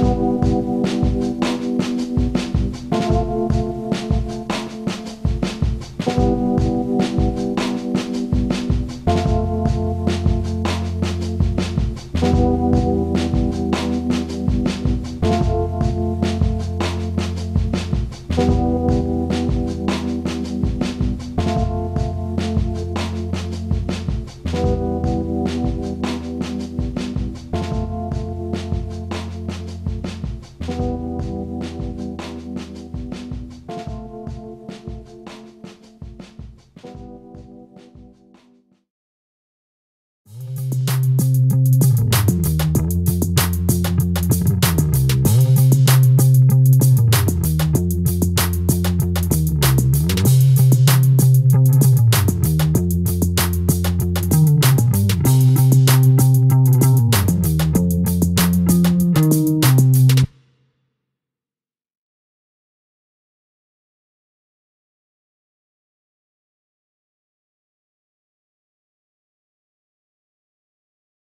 Música